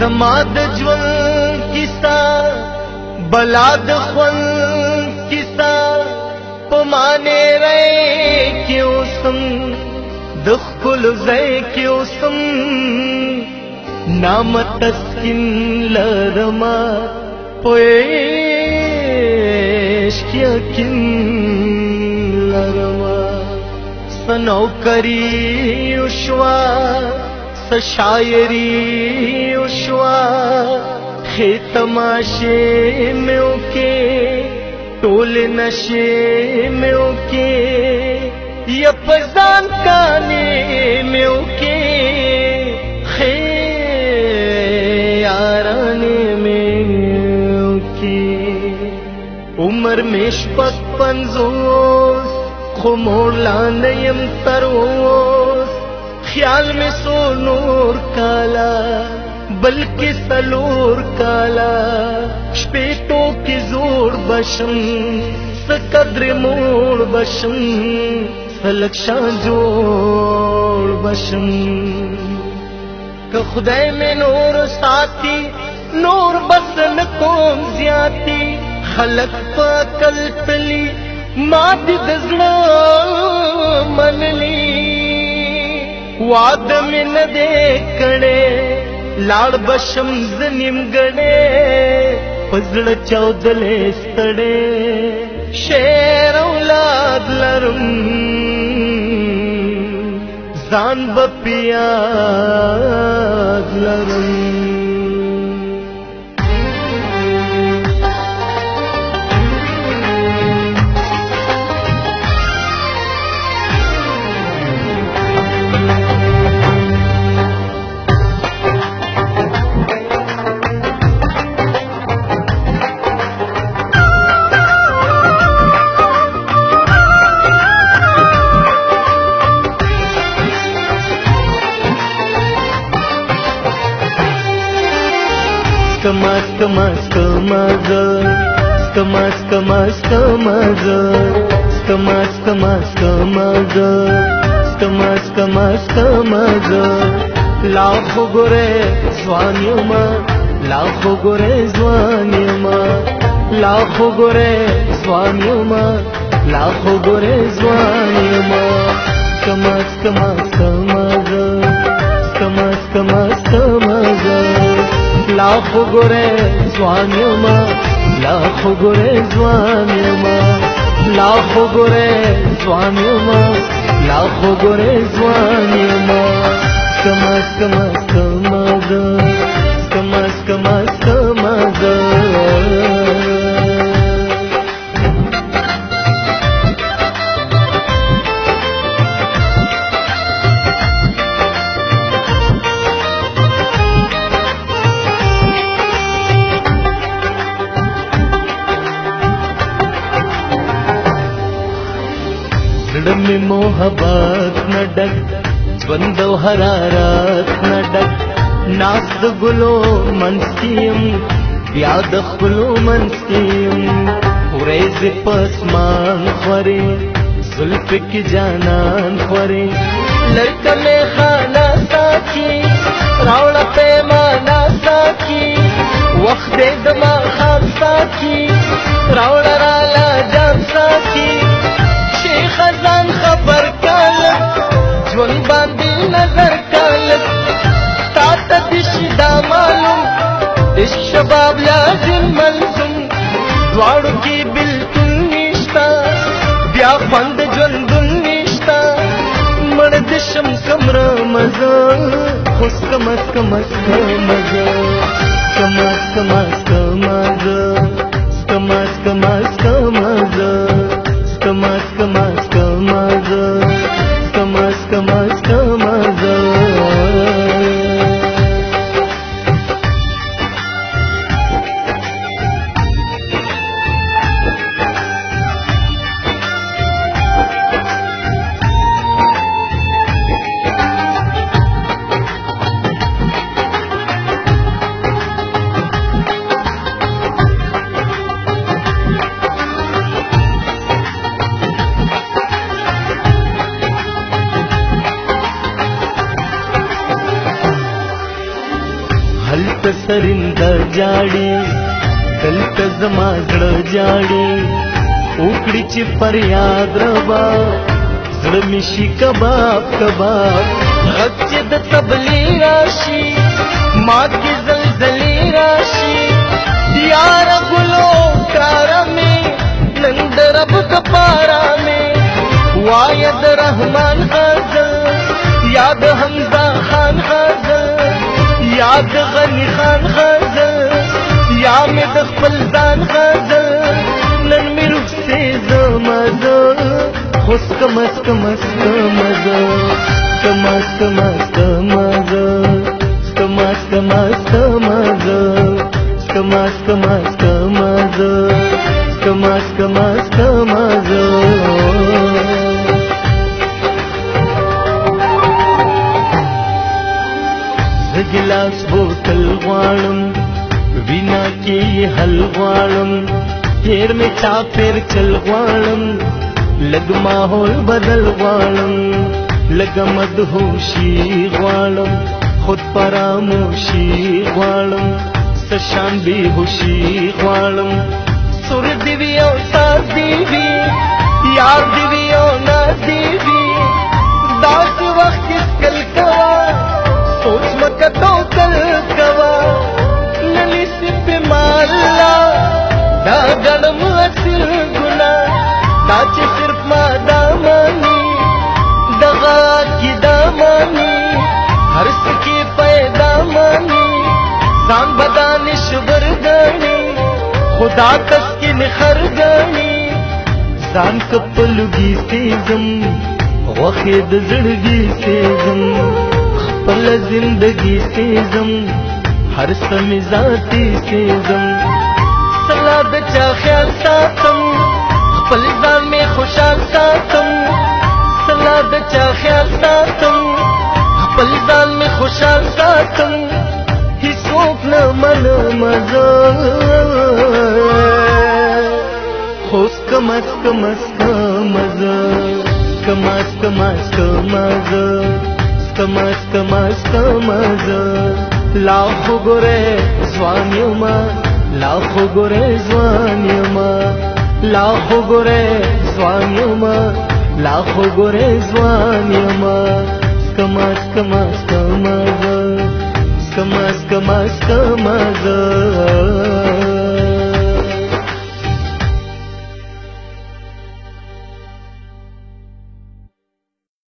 زما د ژوند کیسه بلاد خون کیسه پمانه رې کې اوسم د خپل ځای کې اوسم نام تسکین لرما پويش کې کین لرما سنو کری یوشوا شاعری وشوا خې تماشه میو کې ټول نشه میو کې یپزان کانه میو کې خې یارانه میو کې عمر مې شپږ پنځوس خو مور لاندې يم تروس خیال می سو نور کالا بلکې سلور کالا شپېټو کې زور بشم سقدر مور بشم سلکشا جوړ بشم که خدای مې نور ساتي نور بس نکوم زیاتی خلق په کلپلی ما دې دزړه منلی وعد مې نه دې کړې لاړ بشم ز نیمګړې پزړه چودلې ستړې شیر اولاد لرم ځان به پیاد لرم मस्त मस्त मस्त मज मस्त मस्त मस्त मज मस्त मस्त मस्त मज मस्त मस्त मस्त मज लाखो गोरे स्वान्युमा लाखो गोरे स्वान्युमा लाखो गोरे स्वान्युमा लाखो गोरे स्वान्युमा मस्त मस्त मस्त لاخو ګورې ځوان یم لاخو ګورې ځوان یم لاخو ګورې ځوان یم لاخو ګورې ځوان یم کما کما मोहब्बत न डग ಬಂದವು ಹರಾರತ್ ನಡಕ್ ನಾಸ್ದು ಗುಲೋ ಮನ್ಸ್ಕಿಯಂ ವ್ಯಾದ ಗುಲೋ ಮನ್ಸ್ಕಿಯಂ ಉರೇಜ್ ಪಸ್ಮಾನ್ ಖ್ವರೆ ಜುಲ್ಫಿ ಕಿ ಜಾನಾನ್ ಖ್ವರೆ ಲಡ್ಕ ಮೇ ಖಾ هر کالس تاته دشي دا معلوم عشق شباب لازم ملزم دواړو کې بلتون نشتا بیا خوند ژوندون نشتا مړ د شم کمره مزه خوش کم از کم از کم مزه کم از کم از کلت سرند جاړي کلت زما زړه جاړي وکړي چې فریاد ربا زړه مشي کباب کباب غږ چې د تبلی راشي ما کې زلزلې راشي یار غلو کار مې نند رب کپارا مې وای د رحمان غزل یاد حمزه غنی خان غزل غزل یا نشان کام روپ سے خشک مست مست مز مست لاس بوتل غواړم وینا کې حل غواړم تیر می چاپیر چل غواړم لګ ماحول بدل غواړم لګ مدهوشي غواړم خود پراموشي غواړم سشان بی هوشي غواړم سر دی وی او ساز دی وی یار دی وی او ناز دی وی داس عقیده منی هر سکی پیدا منی ځان بدانش ورګنی خدا تسکین خرګنی ځان کپلږي سیزم وخې د زړګي سیزم خپل زندگی سیزم هر سمې ذاتي سیزم سلا د چا خیال ساتم خپل ځان می خوشحال ساتم سلا د چا خیال ساتم خوس کماس کماس کماز کماس کماس کماز کماس کماس کماز لاخ ګره ځوانیو ما لاخ ګره ځوانیو ما لاخ ګره ځوانیو ما لاخ ګره ځوانیو